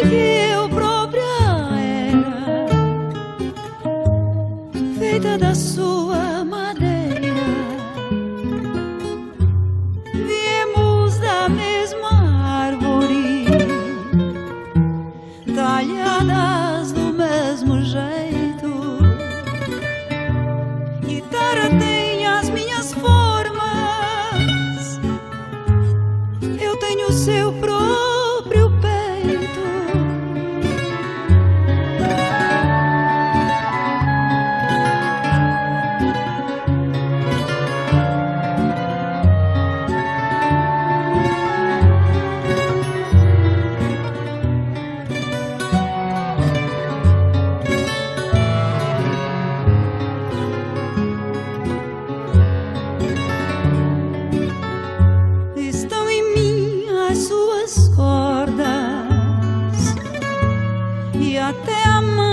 Que eu própria era, feita da sua mão. e até amar.